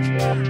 Música